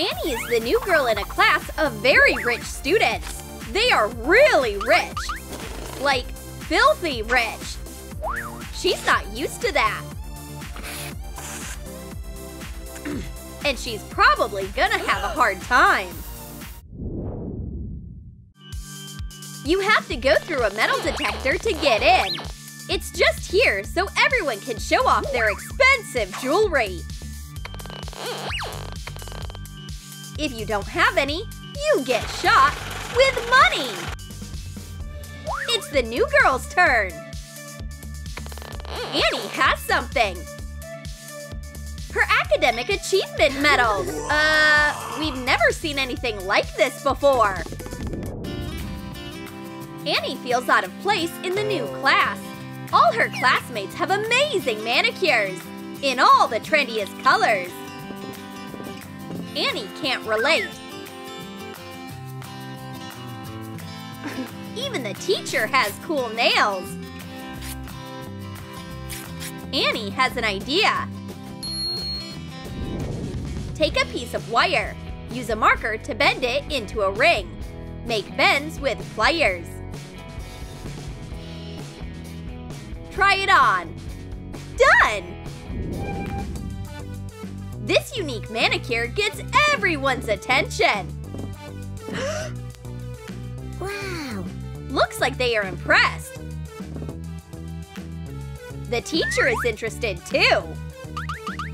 Annie is the new girl in a class of very rich students. They are really rich. Like, filthy rich. She's not used to that. and she's probably gonna have a hard time. You have to go through a metal detector to get in. It's just here so everyone can show off their expensive jewelry. If you don't have any, you get shot with money! It's the new girl's turn! Annie has something! Her academic achievement medal! Uh, we've never seen anything like this before! Annie feels out of place in the new class. All her classmates have amazing manicures in all the trendiest colors. Annie can't relate. Even the teacher has cool nails. Annie has an idea. Take a piece of wire. Use a marker to bend it into a ring. Make bends with pliers. Try it on. Done! This unique manicure gets everyone's attention. Wow! Looks like they are impressed. The teacher is interested too.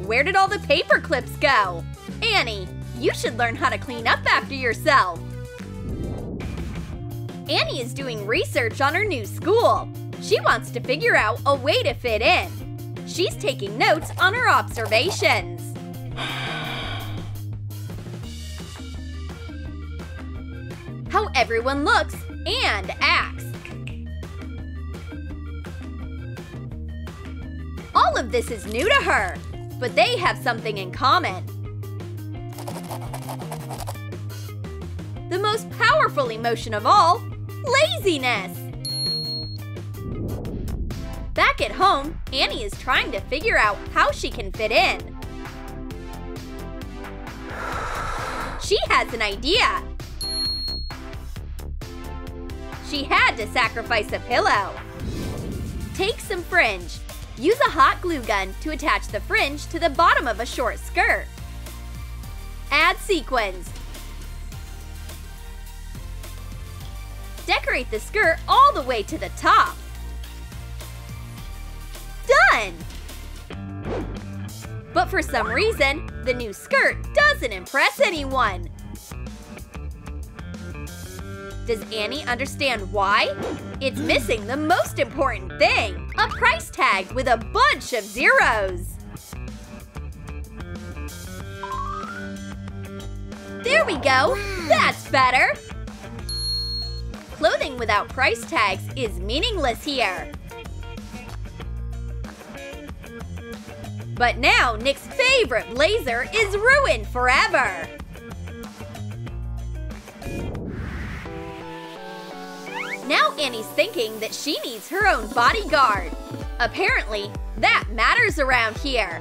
Where did all the paper clips go? Annie, you should learn how to clean up after yourself. Annie is doing research on her new school. She wants to figure out a way to fit in. She's taking notes on her observations. How everyone looks and acts. All of this is new to her, but they have something in common. The most powerful emotion of all, laziness! Back at home, Annie is trying to figure out how she can fit in. She has an idea. She had to sacrifice a pillow. Take some fringe. Use a hot glue gun to attach the fringe to the bottom of a short skirt. Add sequins. Decorate the skirt all the way to the top. Done! But for some reason, the new skirt doesn't impress anyone. Does Annie understand why? It's missing the most important thing, a price tag with a bunch of zeros. There we go! That's better! Clothing without price tags is meaningless here. But now Nick's favorite blazer is ruined forever! Now Annie's thinking that she needs her own bodyguard. Apparently, that matters around here.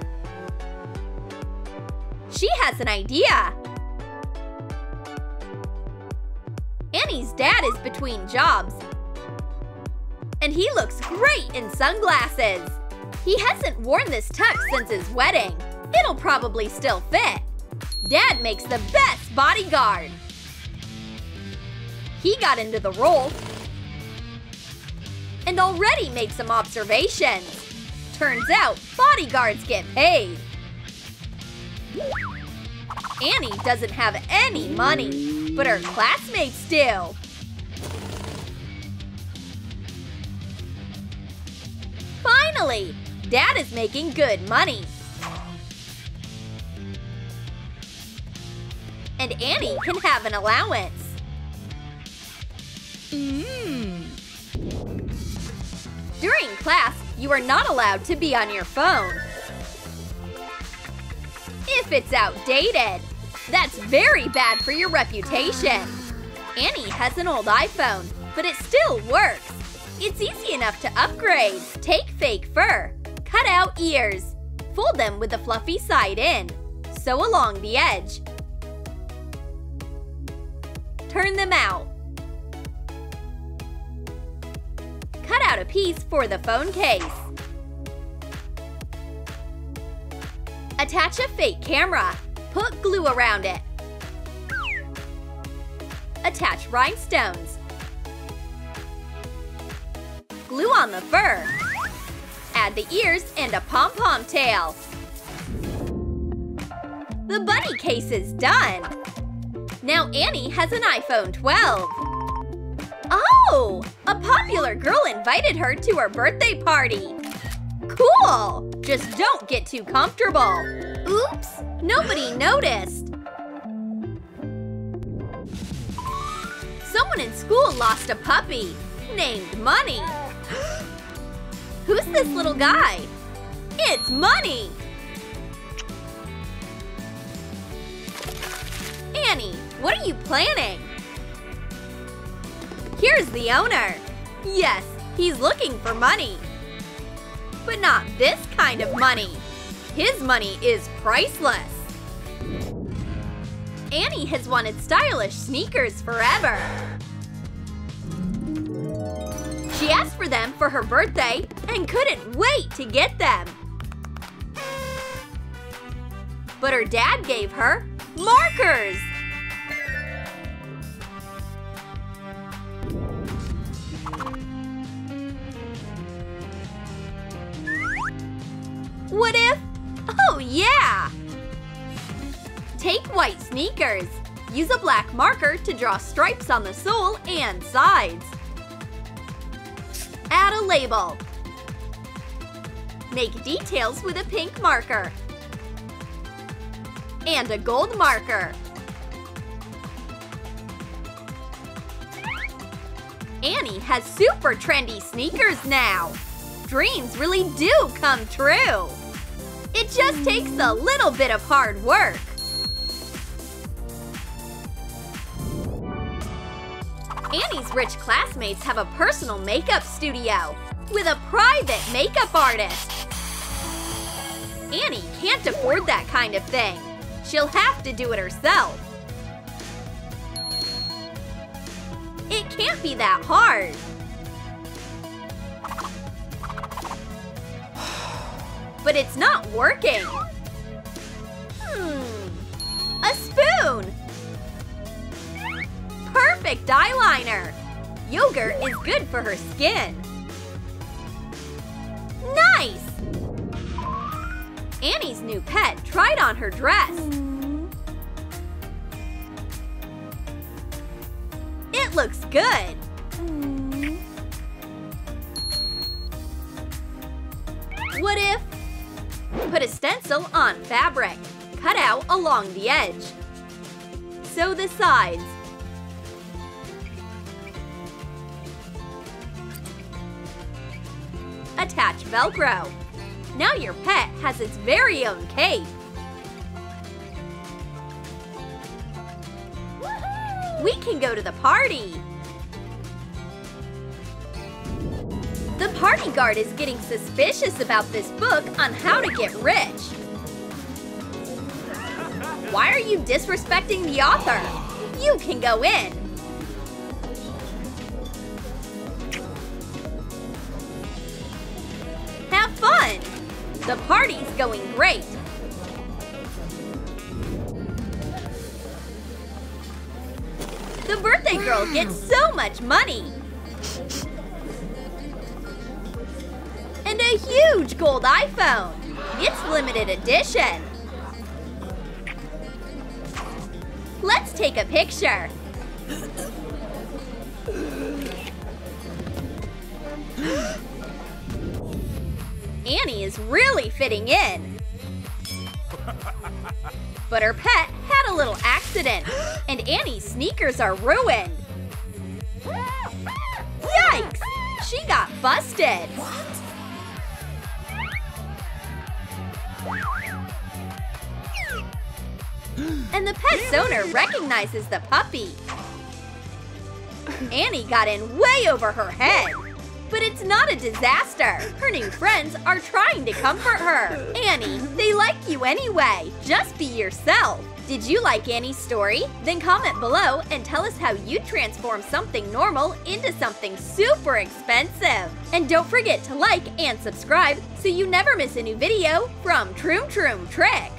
She has an idea. Annie's dad is between jobs. And he looks great in sunglasses. He hasn't worn this tux since his wedding. It'll probably still fit. Dad makes the best bodyguard. He got into the role and already made some observations. Turns out, bodyguards get paid. Annie doesn't have any money, but her classmates do. Finally, Dad is making good money. And Annie can have an allowance. Mmm. During class, you are not allowed to be on your phone. If it's outdated, that's very bad for your reputation. Annie has an old iPhone, but it still works. It's easy enough to upgrade. Take fake fur, cut out ears, fold them with the fluffy side in, sew along the edge. turn them out. Cut out a piece for the phone case. Attach a fake camera. Put glue around it. Attach rhinestones. Glue on the fur. Add the ears and a pom-pom tail. The bunny case is done! Now Annie has an iPhone 12. Oh! A popular girl invited her to her birthday party. Cool! Just don't get too comfortable. Oops! Nobody noticed. Someone in school lost a puppy named Money. Who's this little guy? It's Money! Annie, what are you planning? Here's the owner. Yes, he's looking for money. But not this kind of money. His money is priceless. Annie has wanted stylish sneakers forever. She asked for them for her birthday and couldn't wait to get them. But her dad gave her markers. What if? Oh yeah! Take white sneakers. Use a black marker to draw stripes on the sole and sides. Add a label. Make details with a pink marker. And a gold marker. Annie has super trendy sneakers now. Dreams really do come true. It just takes a little bit of hard work. Annie's rich classmates have a personal makeup studio with a private makeup artist. Annie can't afford that kind of thing. She'll have to do it herself. It can't be that hard. But it's not working. Hmm. A spoon! Perfect eyeliner! Yogurt is good for her skin. Annie's new pet tried on her dress. It looks good. What if? Put a stencil on fabric. Cut out along the edge. Sew the sides. Attach Velcro. Now your pet has its very own cape. We can go to the party! The party guard is getting suspicious about this book on how to get rich. Why are you disrespecting the author? You can go in. The party's going great. The birthday girl gets so much money. And a huge gold iPhone. It's limited edition. Let's take a picture. Annie is really fitting in. But her pet had a little accident, and Annie's sneakers are ruined. Yikes! She got busted. And the pet's owner recognizes the puppy. Annie got in way over her head. But it's not a disaster. Her new friends are trying to comfort her. Annie, they like you anyway. Just be yourself. Did you like Annie's story? Then comment below and tell us how you transform something normal into something super expensive. And don't forget to like and subscribe so you never miss a new video from Troom Troom Tricks.